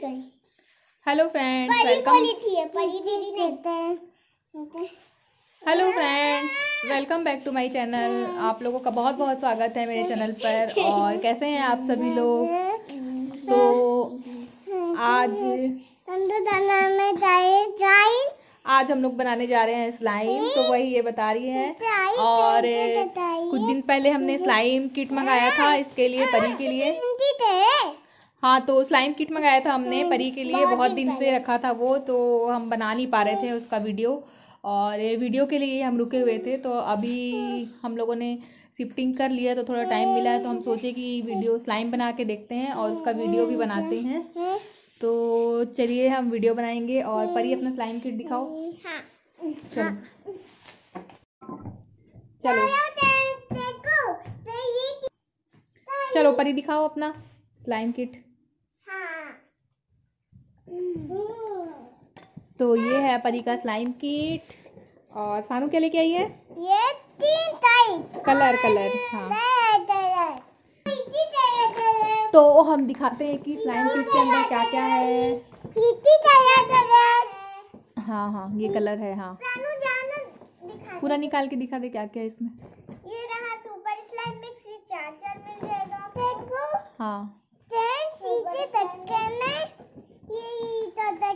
Hello friends welcome बोली थी परी दीदी ने। Hello friends welcome back to my channel आप लोगों का बहुत बहुत स्वागत है मेरे चैनल पर। और कैसे हैं आप सभी लोग? तो आज तो आज हम लोग बनाने जा रहे हैं स्लाइम तो वही ये बता रही है। और। कुछ दिन पहले हमने स्लाइम किट मंगाया था इसके लिए परी के लिए। थे हाँ तो स्लाइम किट मंगाया था हमने परी के लिए बहुत दिन से रखा था वो तो हम बना नहीं पा रहे थे उसका वीडियो और ये वीडियो के लिए हम रुके हुए थे तो अभी हम लोगों ने शिफ्टिंग कर लिया तो थोड़ा टाइम मिला है तो हम सोचे कि वीडियो स्लाइम बना के देखते हैं और उसका वीडियो भी बनाते हैं। तो चलिए हम वीडियो बनाएँगे और परी अपना स्लाइम किट दिखाओ। हाँ। चलो। चलो। चलो परी दिखाओ अपना स्लाइम किट तो ये है परी का स्लाइम किट और सानू क्या लेके आई है? ये तीन टाइप कलर कलर हाँ। तो हम दिखाते हैं कि स्लाइम किट के अंदर क्या क्या है। हाँ हाँ ये कलर है हाँ। पूरा निकाल के दिखा दे क्या क्या है इसमें। ये रहा सुपर स्लाइम मिक्स ये चार चार मिल जाएगा। हाँ टेन चीज़ें तकने ये तो तकने स्लाइम है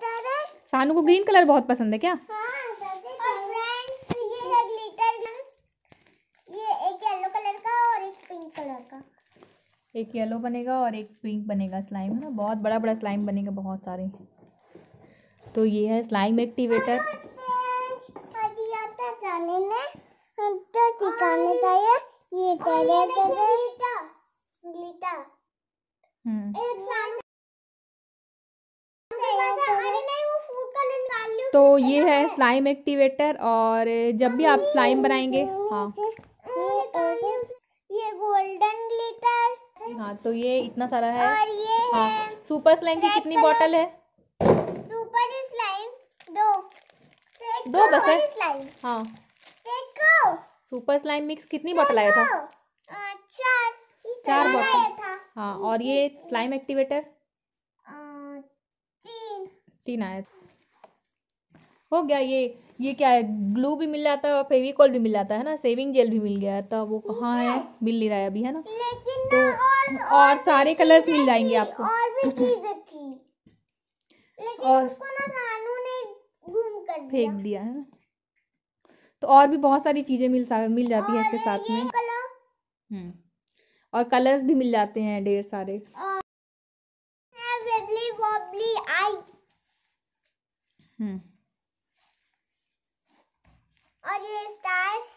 है सानू को ग्रीन कलर बहुत पसंद है क्या? और फ्रेंड्स ये है ग्लिटर गन ये एक येलो कलर का और एक पिंक कलर का एक येलो बनेगा और एक पिंक बनेगा स्लाइम है ना? बहुत बड़ा बड़ा स्लाइम बनेगा बहुत सारे। तो ये है स्लाइम एक्टिवेटर तो ये हम्म। तो है स्लाइम एक्टिवेटर और जब भी आप स्लाइम बनाएँगे हाँ। ये गोल्डन हाँ तो ये इतना सारा है। और ये हाँ है सुपर स्लाइम की कितनी बॉटल है? सुपर स्लाइम दो। दो बस है? हाँ। सुपर स्लाइम मिक्स कितनी बॉटल आया था? चार। चार बॉटल। हाँ और ये स्लाइम एक्टिवेटर तीन। तीन आया था। हो गया ये ये क्या है? ग्लू भी मिल जाता है और फेविकॉल भी मिल जाता है ना? सेविंग जेल भी मिल गया है तो वो कहाँ है? मिल नहीं रहा है अभी है ना? तो और और सारे कलर्स मिल जाएँगे आपको। और भी चीज़ें थी। लेकिन और- उसको ना सानू ने गुम कर दिया। फेंक दिया है ना? तो और भी बहुत सारी चीज़ें मिल सा मिल जाती है इसके साथ में। हम्म। और कलर्स भी मिल जाते हैं ढेर सारे। है वेबली वॉबली आई हम्म और ये स्टार्स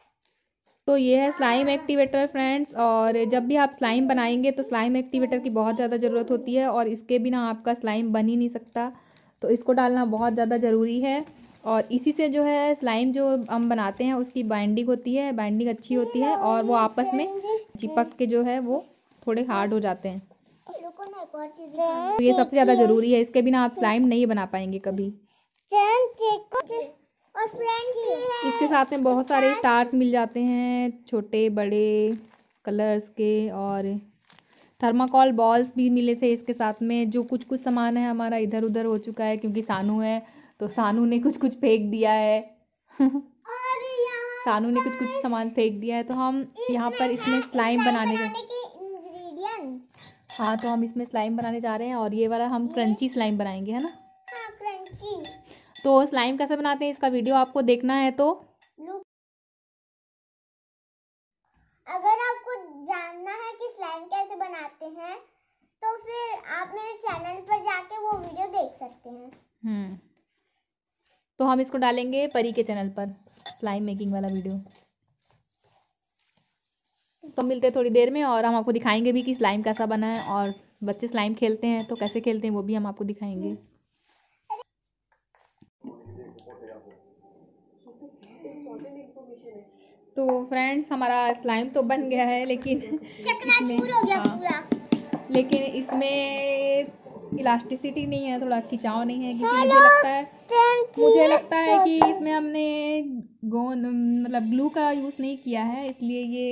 तो ये है स्लाइम एक्टिवेटर फ्रेंड्स और जब भी आप स्लाइम बनाएँगे तो स्लाइम एक्टिवेटर की बहुत ज़्यादा ज़रूरत होती है और इसके बिना आपका स्लाइम बन ही नहीं सकता। तो इसको डालना बहुत ज़्यादा ज़रूरी है और इसी से जो है स्लाइम जो हम बनाते हैं उसकी बाइंडिंग होती है बाइंडिंग अच्छी होती है और वो आपस में चिपक के जो है वो थोड़े हार्ड हो जाते हैं। तो ये सबसे ज़्यादा ज़रूरी है, इसके बिना आप स्लाइम नहीं बना पाएँगे कभी। और फ्रेंड्स ये इसके साथ में बहुत सारे स्टार्स मिल जाते हैं छोटे बड़े कलर्स के और थर्माकोल बॉल्स भी मिले थे इसके साथ में जो कुछ कुछ सामान है हमारा इधर उधर हो चुका है क्योंकि सानू है तो सानू ने कुछ कुछ फेंक दिया है। सानू ने कुछ कुछ सामान फेंक दिया है तो हम यहाँ पर इसमें स्लाइम बनाने का हाँ तो हम इसमें स्लाइम बनाने जा रहे हैं और ये वाला हम क्रंची स्लाइम बनाएँगे है ना? तो स्लाइम कैसे बनाते हैं? इसका वीडियो आपको देखना है तो। अगर आपको जानना है कि स्लाइम कैसे बनाते हैं तो फिर आप मेरे चैनल पर जाके वो वीडियो देख सकते हैं। हम्म। तो हम इसको डालेंगे परी के चैनल पर स्लाइम मेकिंग वाला वीडियो तो मिलते हैं थोड़ी देर में और हम आपको दिखाएँगे भी कि स्लाइम कैसा बना है और बच्चे स्लाइम खेलते हैं तो कैसे खेलते हैं वो भी हम आपको दिखाएँगे। तो फ्रेंड्स हमारा स्लाइम तो बन गया है लेकिन चकनाचूर हो गया हाँ। पूरा लेकिन इसमें इलास्टिसिटी नहीं है थोड़ा खिंचाव नहीं है क्योंकि मुझे लगता है मुझे लगता है कि इसमें हमने गोंद मतलब ग्लू का यूज़ नहीं किया है इसलिए ये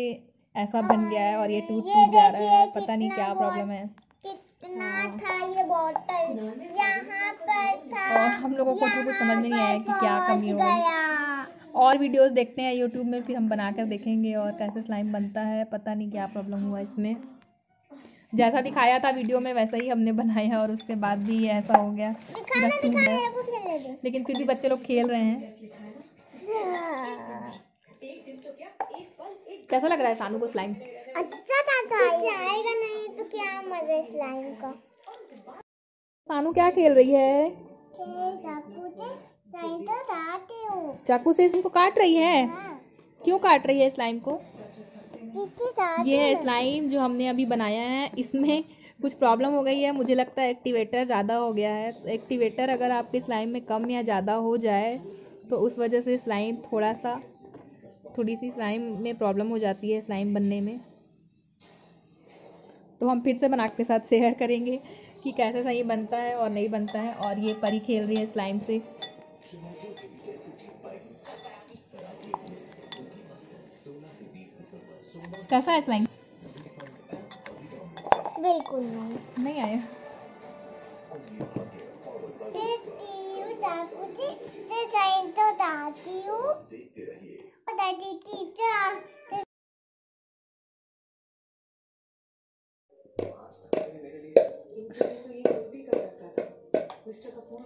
ऐसा बन गया है और ये टूट टूट जा रहा है पता नहीं क्या प्रॉब्लम है कितना था ये बॉटल यहाँ पर था और हम लोगों को तो कुछ समझ में नहीं आया कि क्या कमी हो गई। और वीडियोस देखते हैं यूट्यूब में फिर हम बनाकर देखेंगे और कैसे स्लाइम बनता है पता नहीं क्या प्रॉब्लम हुआ इसमें। जैसा दिखाया था वीडियो में वैसा ही हमने बनाया और उसके बाद भी ऐसा हो गया। लेकिन फिर भी बच्चे लोग खेल रहे हैं। कैसा लग रहा है सानू को स्लाइम अच्छा था नहीं तो क्या मज़ा स्लाइम का? सानू क्या खेल रही है? तो चाकू से इसको काट रही है? हाँ, क्यों काट रही है स्लाइम को? ये है स्लाइम जो हमने अभी बनाया है। इसमें कुछ प्रॉब्लम हो गई है। मुझे लगता है एक्टिवेटर ज़्यादा हो गया है। एक्टिवेटर अगर आपके स्लाइम में कम या ज़्यादा हो जाए तो उस वजह से स्लाइम थोड़ा सा थोड़ी सी स्लाइम में प्रॉब्लम हो जाती है स्लाइम बनने में। तो हम फिर से बना के साथ शेयर करेंगे कि कैसे सही बनता है और नहीं बनता है। और ये परी खेल रही है स्लाइम से। कैसा है स्लाइम बिल्कुल नहीं। नहीं आया। देखती हूँ चाकू से। से स्लाइम तो डालती हूँ। दादी टीचर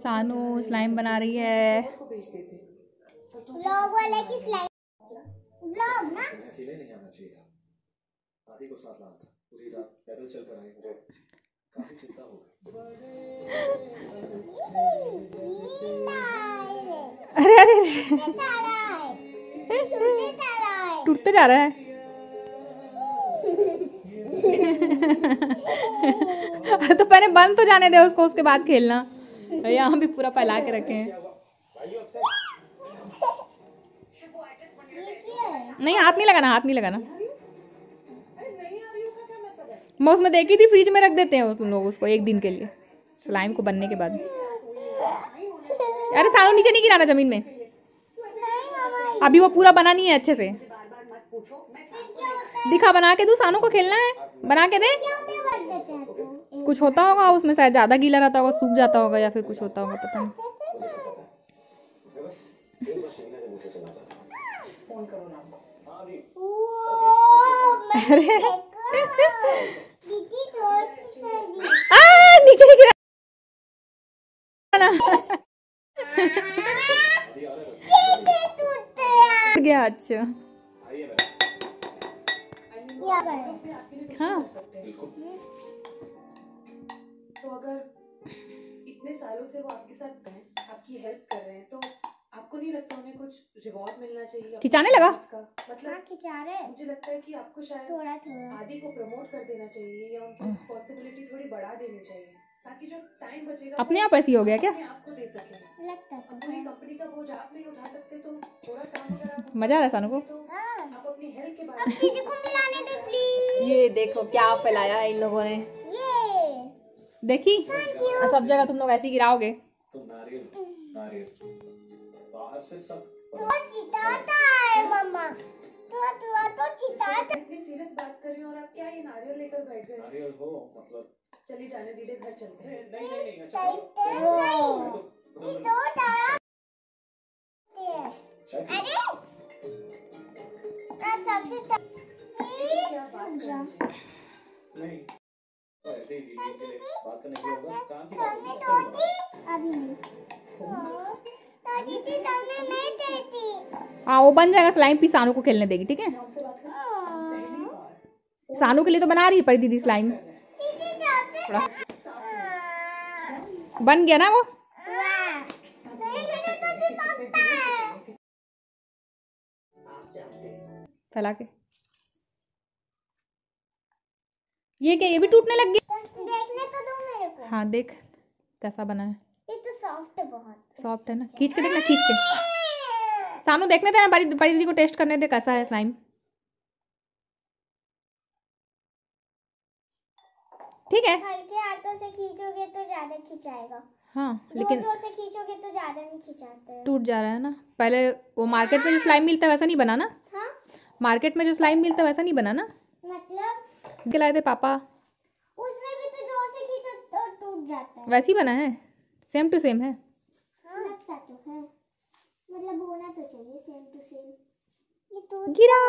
सानू स्लाइम बना रही है। ब्लॉग वाले की स्लाइम ब्लॉग ना? अकेले नहीं आना चाहिए था को साथ लाना था उसी रात पैदल चल कर आए काफ़ी चिंता हो। गई अरे अरे अरे, टूटते जा रहा है। तो पहले बंद तो जाने दे उसको उसके बाद खेलना। यहाँ भी पूरा फैला के रखे हैं। नहीं, हाथ नहीं लगाना, हाथ नहीं लगाना। मैं उसमें देखी थी, फ्रिज में रख देते हैं उस लोग उसको एक दिन के लिए, स्लाइम को बनने के बाद। अरे सानू नीचे नहीं गिराना ज़मीन में। अभी वो पूरा बना नहीं है अच्छे से। दिखा, बना के दू, सानू को खेलना है। बना के दे। कुछ होता होगा उसमें शायद ज़्यादा गीला रहता होगा सूख जाता होगा या फिर कुछ होता होगा पता नहीं। अरे नीचे गिरा। गया अच्छा। हाँ। तो अगर इतने सालों से वो आपके साथ हैं आपकी हेल्प कर रहे हैं तो आपको नहीं लगता उन्हें कुछ रिवॉर्ड मिलना चाहिए खिंचाने लगा? का? हाँ मतलब खिंचा रहे मुझे लगता है कि आपको शायद थोड़ा थोड़ा आदि को प्रमोट कर देना चाहिए या उनकी रिस्पॉन्सिबिलिटी थोड़ी बढ़ा देनी चाहिए ताकि जो टाइम बचेगा अपने आप ऐसी हो गया क्या? आपको दे सके। लगता तो पूरी कंपनी का बोझ आप नहीं उठा सकते तो थोड़ा काम अगर आप मज़ा आ रहा है सानू को। तो हाँ। आप अपनी हेल्थ के बारे में दीदी को मिलाने दे प्लीज़ ये देखो क्या फैलाया है इन लोगों ने। देखी? सब जगह तुम लोग ऐसे गिराओगे। तो नारियल नारियल। बाहर से सब थोड़ा चिताता है मम्मा। थोड़ा थोड़ा तो चिताता इतनी सीरियस बात कर रही हो और आप क्या ये नारियल लेकर बैठ गए? नारियल हो मतलब। चलिए जाने दीजिए घर चलते हैं। नहीं नहीं नहीं अच्छा। तो तो तो डाला अरे! सबसे नहीं। तो ऐसे ही दीदी के बात करने के लिए होगा काम की बात होगी करूँगा। थी अभी नहीं। दीदी सामने नहीं देती वो बन जाएगा स्लाइम फिर सानू को खेलने देगी ठीक है? हाँ, सानू के लिए तो बना रही है पर दीदी स्लाइम थोड़ा। बन गया ना वो? तो है फैला के। ये क्या ये भी टूटने लग गया? देखने तो दो मेरे को। हाँ देख कैसा बना है। ये तो सॉफ्ट है बहुत। सॉफ्ट है ना? खींच के देखना खींच के। सानू देखने देना बड़ी बड़ी दीदी को टेस्ट करने दे कैसा है स्लाइम ठीक है। हल्के हाथों से खींचोगे तो ज़्यादा खिंचाएगा। हाँ लेकिन ज़ोर से खींचोगे तो ज़्यादा नहीं खिंचाता। टूट जा रहा है ना? पहले वो मार्केट में जो स्लाइम मिलता है वैसा नहीं बना ना? हाँ। मार्केट में जो स्लाइम मिलता है वैसा नहीं बना ना? लाए थे पापा। उसमें भी तो ज़ोर से खींचो तो टूट जाता है। वैसे ही बना है। सेम टू सेम है। हाँ। लगता तो है। मतलब होना तो चाहिए। सेम टू सेम ये टूट गिरा।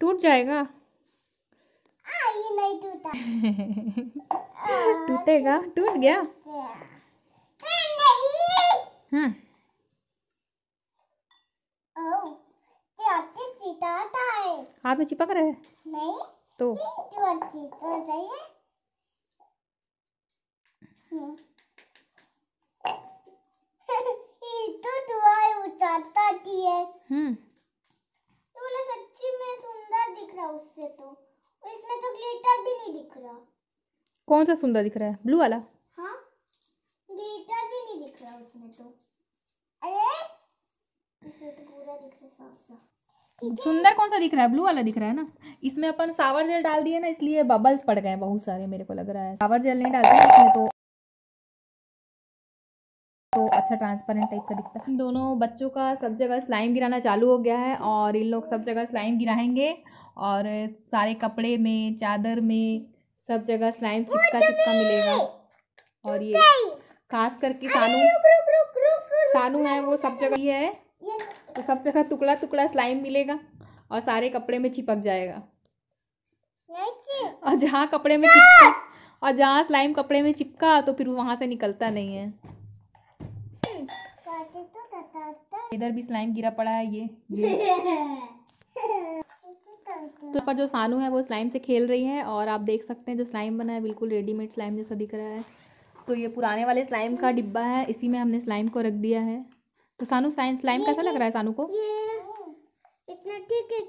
टूट जाएगा। आ ये नहीं टूटा। टूटेगा। टूट गया। हाँ। हाथ में चिपक रहा है? नहीं। तो। तो हम्म। हम्म। सच्ची में सुंदर दिख रहा उससे तो। इसमें तो ग्लिटर भी नहीं दिख रहा। कौन सा सुंदर दिख रहा है? ब्लू वाला? हाँ। ग्लिटर भी नहीं दिख रहा उसमें तो। अरे! इसमें तो पूरा दिख रहा साफ़ साफ़ सुंदर कौन सा दिख रहा है? ब्लू वाला दिख रहा है ना? इसमें अपन सावर जेल डाल दिए ना इसलिए बबल्स पड़ गए बहुत सारे मेरे को लग रहा है। सावर जेल नहीं डालते इसमें तो तो अच्छा ट्रांसपेरेंट टाइप का दिखता है। दोनों बच्चों का सब जगह स्लाइम गिराना चालू हो गया है और इन लोग सब जगह स्लाइम गिराएँगे और सारे कपड़े में चादर में सब जगह स्लाइम चिपका चिपका मिलेगा। और ये खास करके सानू सानू है वो सब जगह ही है तो सब जगह टुकड़ा टुकड़ा स्लाइम मिलेगा और सारे कपड़े में चिपक जाएगा। और जहाँ कपड़े में चिपका और जहाँ स्लाइम कपड़े में चिपका तो फिर वहाँ से निकलता नहीं है। इधर भी स्लाइम गिरा पड़ा है ये ये। तो पर जो सानू है वो स्लाइम से खेल रही है और आप देख सकते हैं जो स्लाइम बना है बिल्कुल रेडीमेड स्लाइम जैसा दिख रहा है। तो ये पुराने वाले स्लाइम का डिब्बा है इसी में हमने स्लाइम को रख दिया है। तो सानू साइंस लाइम कैसा लग रहा है सानू को? ये इतना ठीक है